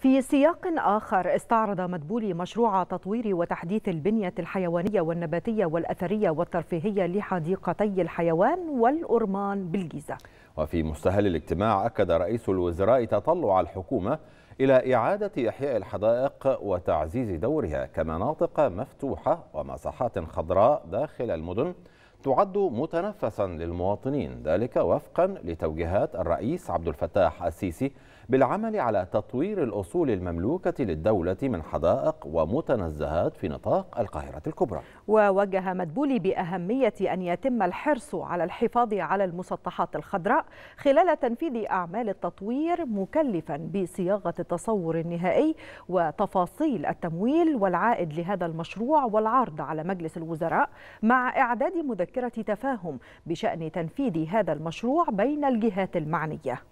في سياق آخر استعرض مدبولي مشروع تطوير وتحديث البنية الحيوانية والنباتية والأثرية والترفيهية لحديقتي الحيوان والأرمان بالجيزة. وفي مستهل الاجتماع أكد رئيس الوزراء تطلع الحكومة إلى إعادة إحياء الحدائق وتعزيز دورها كمناطق مفتوحة ومساحات خضراء داخل المدن تعد متنفسا للمواطنين ذلك وفقا لتوجيهات الرئيس عبد الفتاح السيسي بالعمل على تطوير الأصول المملوكة للدولة من حدائق ومتنزهات في نطاق القاهرة الكبرى. ووجه مدبولي بأهمية أن يتم الحرص على الحفاظ على المسطحات الخضراء خلال تنفيذ أعمال التطوير مكلفا بصياغة التصور النهائي وتفاصيل التمويل والعائد لهذا المشروع والعرض على مجلس الوزراء مع إعداد مذكرة تفاهم بشأن تنفيذ هذا المشروع بين الجهات المعنية.